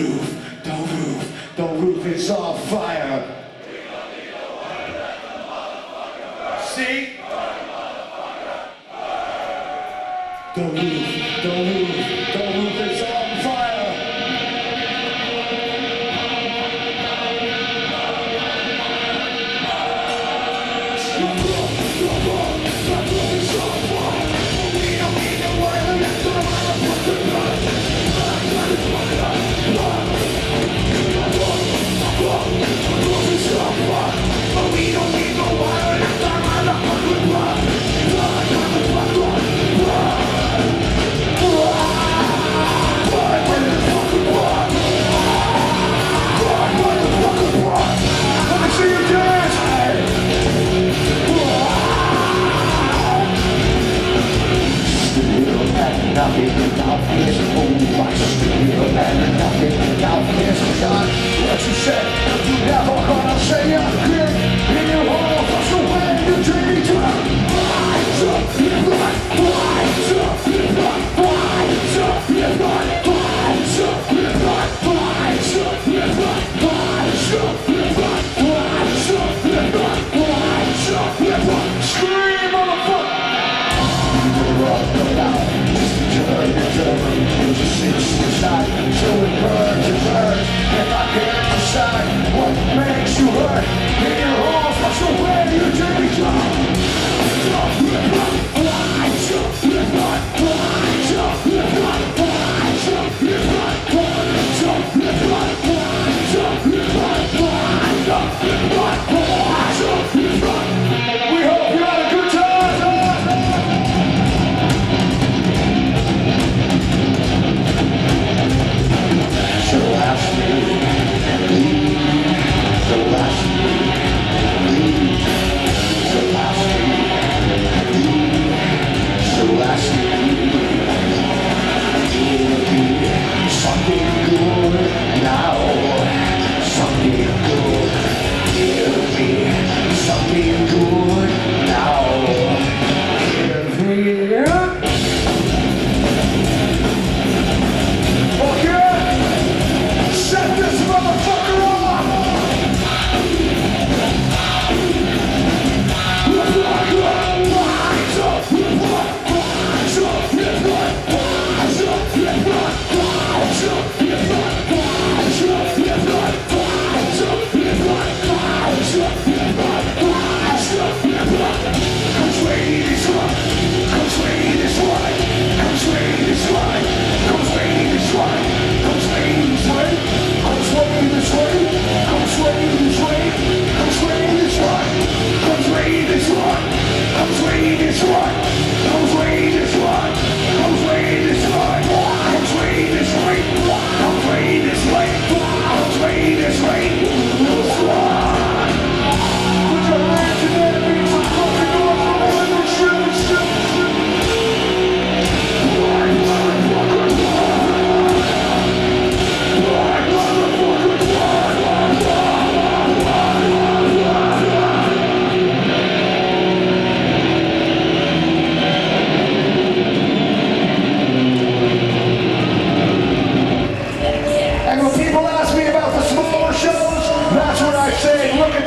roof, don't roof, the roof is on fire. See? Don't The roof, the roof. Thank you.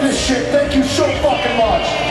this shit. Thank you so fucking much.